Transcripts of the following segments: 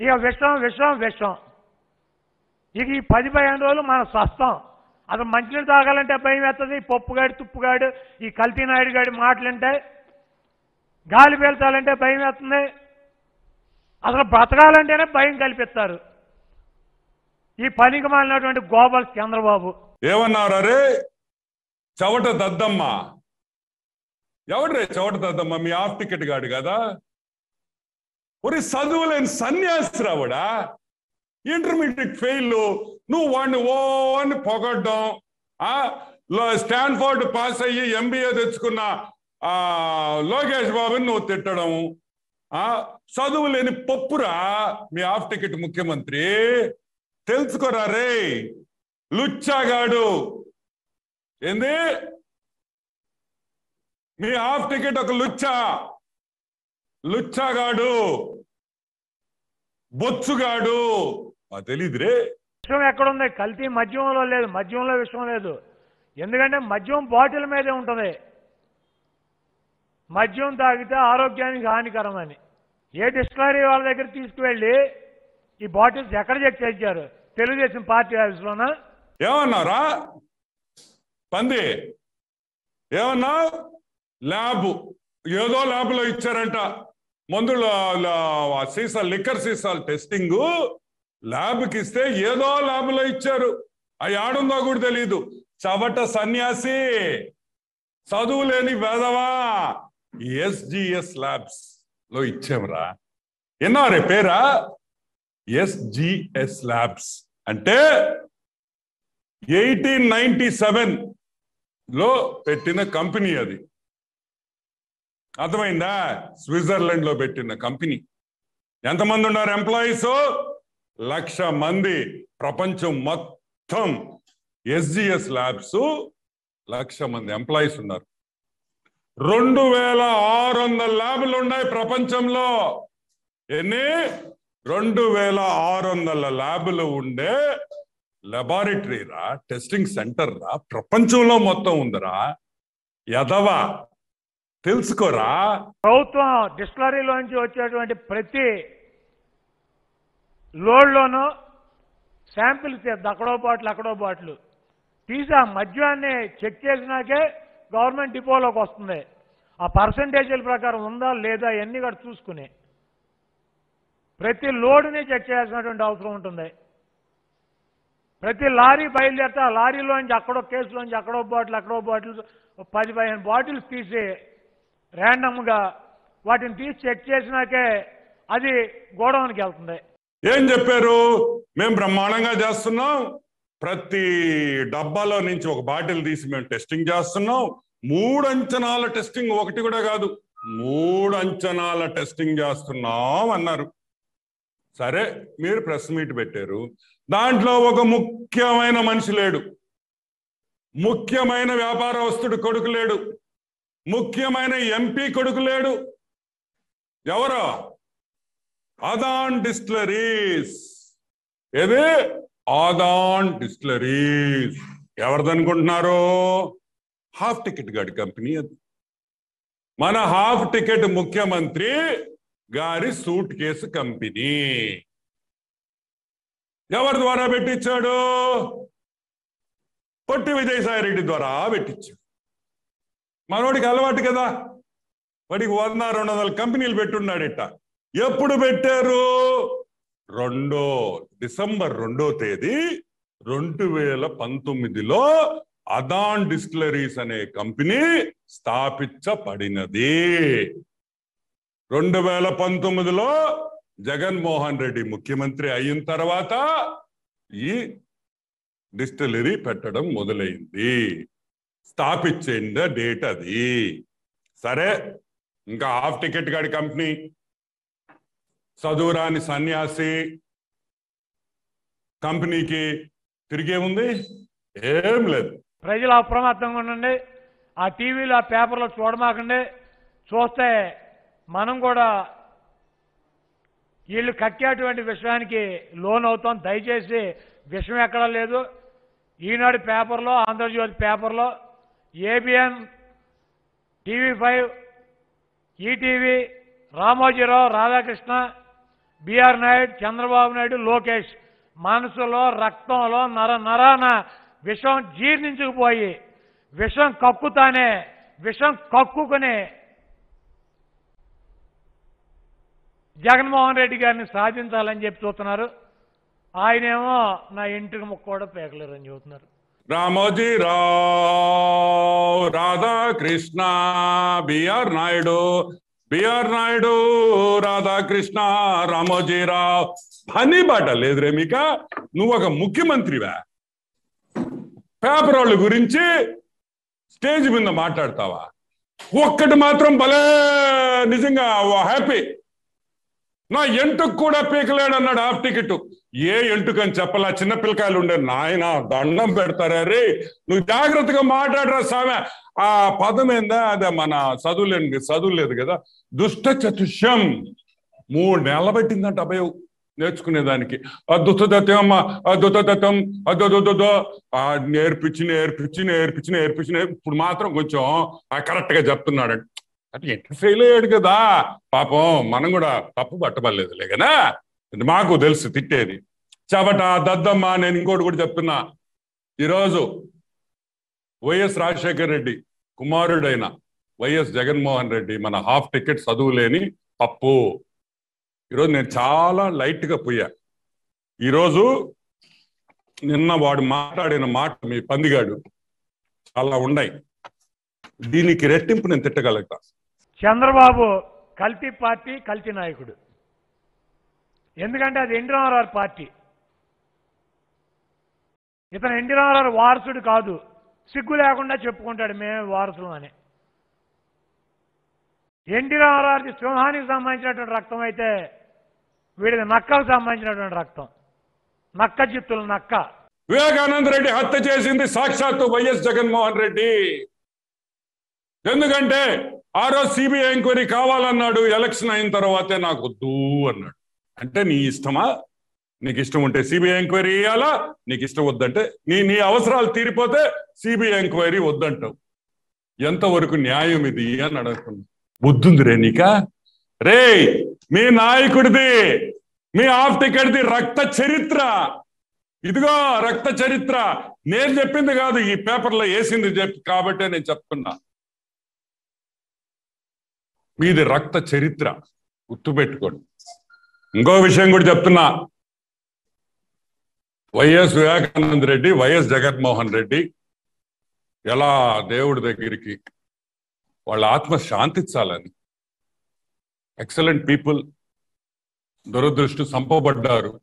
ఇక విషం విషం విషం. ఇక ఈ పది పదిహేను రోజులు మన స్వస్థం. అసలు మంచినీళ్ళు తాగాలంటే భయం వేస్తుంది. పప్పుగాడి తుప్పుగాడు ఈ కల్తీ నాయుడు గాడి మాటలుంటే గాలి పీల్చాలంటే భయం వేస్తుంది. అసలు బ్రతకాలంటేనే భయం కల్పిస్తారు. ఈ పనికి మాలినటువంటి గోపాల్ చంద్రబాబు. ఏమన్నారు అరే? చవట దద్దమ్మ. ఎవడ్రే చవట దద్దమ్మ? మీ ఆఫ్ టికెట్ గాడు కదా? ఒరే చదువులేని సన్యాసి రావడా ఇంటర్మీడియట్ ఫెయిల్ నువ్వు వాడిని ఓ అని పొగడ్డం. ఆ స్టాన్ఫోర్డ్ పాస్ అయ్యి ఎంబీఏ తెచ్చుకున్న ఆ లోకేష్ బాబుని నువ్వు తిట్టడం. ఆ చదువు లేని పప్పురా మీ హాఫ్ టికెట్ ముఖ్యమంత్రి? తెలుసుకోరా రే లుచ్చాగాడు ఏంది? మీ హాఫ్ టికెట్ ఒక లుచ్చా? లుచ్చాగాడు. బొచ్చుగాడు. తెలీదురే. విషయం ఎక్కడుంది? కల్తీ మద్యంలో లేదు మద్యంలో విషయం లేదు. ఎందుకంటే మద్యం బాటిల్ మీదే ఉంటుంది. మద్యం తాగితే ఆరోగ్యానికి హానికరమని. ఏ డిస్టిలరీ వాళ్ళ దగ్గర తీసుకువెళ్ళి ఈ బాటిల్స్ ఎక్కడ చెక్ చేశారు తెలుగుదేశం పార్టీ ఆఫీస్లోనా? ఏమన్నారా పంది. ఏమన్నా ల్యాబ్. ఏదో ల్యాబ్లో ఇచ్చారంట. మందుల ల- సీసాలు లిక్కర్ సీసాలు టెస్టింగ్ ల్యాబ్కి ఇస్తే ఏదో ల్యాబ్లో ఇచ్చారు. అవి ఆడుందో కూడా తెలియదు చవట సన్యాసి చదువు లేని వేదవా ఎస్జిఎస్ ల్యాబ్స్లో ఇచ్చాంరా ఎన్నారే పేరా? SGS labs. అంటే ఎయిటీన్ నైన్టీ సెవెన్లో పెట్టిన కంపెనీ అది. అర్థమైందా? స్విట్జర్లాండ్లో పెట్టిన కంపెనీ. ఎంతమంది ఉన్నారు ఎంప్లాయీస్? లక్ష మంది. ప్రపంచం మొత్తం. ఎస్జిఎస్ ల్యాబ్స్ లక్ష మంది ఎంప్లాయీస్ ఉన్నారు. రెండు వేల ఆరు వందల ల్యాబ్లు ఉన్నాయి ప్రపంచంలో. ఎన్ని? రెండు వేల ఆరు వందల ల్యాబ్లు ఉండే లెబారిటరీ రా టెస్టింగ్ సెంటర్ రా ప్రపంచంలో మొత్తం ఉందిరా. ఎదవా తెలుసుకోరా? ప్రభుత్వం డిస్టిలరీలోంచి వచ్చేటువంటి ప్రతి లోడ్లోనూ శాంపిల్ తీద్ది అక్కడో బాటిల్ అక్కడో బాటిల్. తీసి ఆ మద్యాన్ని చెక్ చేసినాకే గవర్నమెంట్ డిపోలోకి వస్తుంది. ఆ పర్సంటేజీల ప్రకారం ఉందా లేదా ఇవన్నీ కూడా చూసుకుని ప్రతి లోడుని చెక్ చేయాల్సినటువంటి అవసరం ఉంటుంది. ప్రతి లారీ బయలుదేరితే ఆ లారీలోంచి అక్కడో కేసులోంచి అక్కడో బాటిల్ అక్కడో బాటిల్ పది పదిహేను బాటిల్స్ తీసి ర్యాండమ్గా వాటిని తీసి చెక్ చేసినాకే అది గోడౌన్కి వెళ్తుంది. ఏం చెప్పారు? మేము బ్రహ్మాండంగా చేస్తున్నాం. ప్రతి డబ్బాలో నుంచి ఒక బాటిల్ తీసి మేము టెస్టింగ్ చేస్తున్నాం. మూడు అంచనాల టెస్టింగ్ ఒకటి కూడా కాదు. మూడు అంచనాల టెస్టింగ్ చేస్తున్నాం అన్నారు. సరే మీరు ప్రెస్ మీట్ పెట్టారు. దాంట్లో ఒక ముఖ్యమైన మనిషి లేడు. ముఖ్యమైన వ్యాపారస్తుడు కొడుకు లేడు. ముఖ్యమైన ఎంపీ కొడుకు లేడు. ఎవరో? అదాన్ డిస్టిలరీస్. ఏది? ఆదాన్ డిస్టిలరీస్. ఎవరిదనుకుంటున్నారు? హాఫ్ టికెట్ గాడి కంపెనీ అది. మన హాఫ్ టికెట్ ముఖ్యమంత్రి గారి సూట్ కేసు కంపెనీ. ఎవరి ద్వారా పెట్టించాడు? పొట్టి విజయసాయి రెడ్డి ద్వారా పెట్టించాడు. మనోడికి అలవాటు కదా? వాడికి వంద రెండు వందల కంపెనీలు పెట్టున్నాడట. ఎప్పుడు పెట్టారు? రెండో డిసెంబర్ రెండో తేదీ రెండు వేల పంతొమ్మిదిలో అదాన్ డిస్టిలరీస్ అనే కంపెనీ స్థాపించబడినది. రెండు వేల పంతొమ్మిదిలో జగన్మోహన్ రెడ్డి ముఖ్యమంత్రి అయిన తర్వాత ఈ డిస్టిలరీ పెట్టడం మొదలైంది. స్థాపించిన డేట్ అది. సరే ఇంకా హాఫ్ టికెట్ గాడి కంపెనీ. చదువురాని సన్యాసి. కంపెనీకి తిరిగే ఉంది? ఏం లేదు. ప్రజలు అప్రమత్తంగా ఉండండి. ఆ టీవీలో ఆ పేపర్లో చూడమాకండి. చూస్తే మనం కూడా వీళ్ళు కక్కేటువంటి విషయానికి లోన్ అవుతాం. దయచేసి విషయం ఎక్కడా లేదు. ఈనాడు పేపర్లో ఆంధ్రజ్యోతి పేపర్లో ABN TV five ETV Ramoji Rao Radhakrishna BR Naidu Chandrababu Naidu Lokesh. మనసులో రక్తంలో నర నరాన విషం జీర్ణించుకుపోయి విషం కక్కుతానే విషం కక్కుకునే జగన్మోహన్ రెడ్డి గారిని సాధించాలని చెప్పి చూస్తున్నారు. ఆయనేమో నా ఇంటికి ముక్క కూడా పేకలేరని చెబుతున్నారు. Ramoji Rao Radhakrishna BR Naidu BR Naidu Radhakrishna Ramoji Rao. పని బాట లేదురే మీక. నువ్వు ఒక ముఖ్యమంత్రివా? పేపర్ వాళ్ళ గురించి స్టేజ్ మీద మాట్లాడతావా? ఒక్కటి మాత్రం భలే నిజంగా హ్యాపీ. నా ఎంటుకు కూడా పీకలేడు అన్నాడు హాఫ్ టికెట్. ఏ ఎంటుకని ఆ చిన్న పిల్లకాయలు ఉండే నాయన దండం పెడతారా రే. నువ్వు జాగ్రత్తగా మాట్లాడరా సామె. ఆ పదం ఏందా? అదే మన చదువులేని చదువు లేదు కదా. దుష్ట చతుష్యం. మూడు నెలలు పట్టిందంట అభయం నేర్చుకునేదానికి. అద్దుతత్వం అద్దుతత్వం అద్దుతో నేర్పించి నేర్పించి నేర్పించి నేర్పించి ఇప్పుడు మాత్రం కొంచెం కరెక్ట్గా చెప్తున్నాడు. అంటే ఎట్లా ఫెయిల్ అయ్యాడు కదా? పాపం మనం కూడా తప్పు పట్టబడలేదులే కదా? మాకు తెలుసు తిట్టేది. చవట దద్దమ్మ నేను ఇంకోటి కూడా చెప్తున్నా. ఈరోజు వైఎస్ రాజశేఖర్ రెడ్డి కుమారుడైన వైఎస్ జగన్మోహన్ రెడ్డి మన హాఫ్ టికెట్ చదువు లేని పప్పు. ఈరోజు నేను చాలా లైట్గా పోయా. ఈరోజు నిన్న వాడు మాట్లాడిన మాట మీ పందిగాడు చాలా ఉన్నాయి. దీనికి రెట్టింపు నేను తిట్టగలుగుతా. చంద్రబాబు కల్తీ పార్టీ కల్తీ నాయకుడు. ఎందుకంటే అది ఎన్టీ రామారావు పార్టీ. ఇతను ఎన్టీ రామారావు వారసుడు కాదు. సిగ్గు లేకుండా చెప్పుకుంటాడు మేమే వారసులు అని. ఎన్టీ రామారావుకి సింహానికి సంబంధించినటువంటి రక్తం అయితే వీడికి నక్కకు సంబంధించినటువంటి రక్తం. నక్క చిత్తులు నక్క. వివేకానంద రెడ్డి హత్య చేసింది సాక్షాత్తు వైఎస్ జగన్మోహన్ రెడ్డి. ఎందుకంటే ఆ రోజు సిబిఐ ఎంక్వైరీ కావాలన్నాడు ఎలక్షన్ అయిన తర్వాతే నాకు వద్దు అన్నాడు. అంటే నీ ఇష్టమా? నీకు ఇష్టం ఉంటే సిబిఐ ఎంక్వైరీ ఇవ్వాలా నీకు ఇష్టం వద్దంటే నీ నీ అవసరాలు తీరిపోతే సిబిఐ ఎంక్వైరీ వద్దంటావు. ఎంతవరకు న్యాయం ఇది అని అడుగుతున్నా. బుద్ధుంది రే నీక? రే మీ నాయకుడిది మీ ఆఫ్ టికెట్ది రక్త చరిత్ర. ఇదిగో రక్త చరిత్ర. నేను చెప్పింది కాదు ఈ పేపర్లో వేసింది చెప్పి కాబట్టే నేను చెప్తున్నా. మీది రక్త చరిత్ర గుర్తుపెట్టుకోండి. ఇంకో విషయం కూడా చెప్తున్నా. వైఎస్ వివేకానంద రెడ్డి వైఎస్ జగన్మోహన్ రెడ్డి ఎలా దేవుడి దగ్గరికి వాళ్ళ ఆత్మ శాంతించాలని ఎక్సలెంట్ పీపుల్ దురదృష్టి సంపబడ్డారు.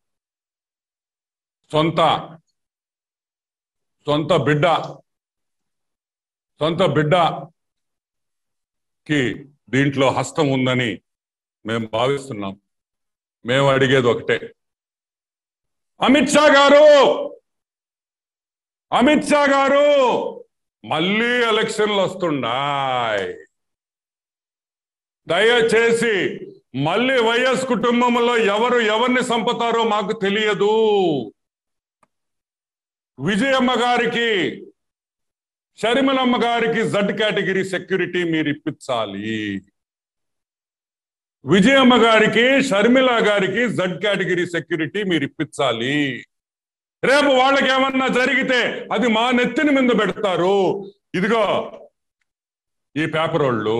సొంత సొంత బిడ్డ సొంత బిడ్డకి దీంట్లో హస్తం ఉందని మేము భావిస్తున్నాం. మేము అడిగేది ఒకటే. అమిత్ షా గారు! అమిత్ షా గారు! మళ్ళీ ఎలక్షన్లు వస్తుండాయ్. దయచేసి మళ్ళీ వైఎస్ కుటుంబంలో ఎవరు ఎవరిని సంపుతారో మాకు తెలియదు. విజయమ్మ గారికి షరిమలమ్మ గారికి జడ్ కేటగిరీ సెక్యూరిటీ మీరు ఇప్పించాలి. విజయమ్మ గారికి షర్మిల గారికి జడ్ కేటగిరీ సెక్యూరిటీ మీరు ఇప్పించాలి. రేపు వాళ్ళకి ఏమన్నా జరిగితే అది మా నెత్తిని మీద పెడతారు. ఇదిగో ఈ పేపర్ వాళ్ళు